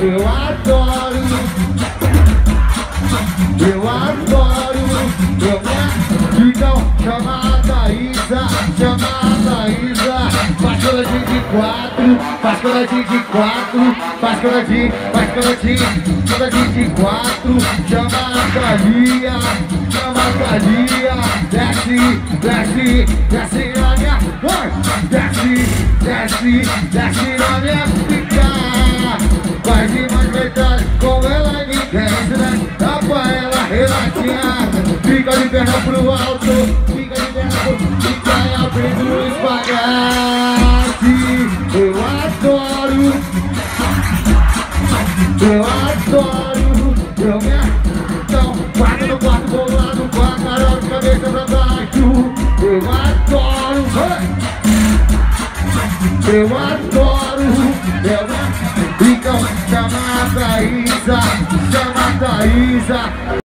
Eu adoro. Eu adoro. Eu... Então chama a Thaísa Chama a Thaísa Faz coladinho de quatro Faz coladinho de quatro Faz coladinho, faz coladinho Coladinho de quatro. Chama a Thalia Chama a Thalia Desce, desce, desce na minha Desce, desce, desce na minha se dá pra ela relaxar, fica de perna pro alto, fica de perna pro alto, fica abrindo o espagate, eu adoro, eu adoro, eu me então, guarda no quarto bolado com a carol de cabeça pra baixo, eu adoro! Eu adoro, eu então chama a Thaísa, chama a Thaísa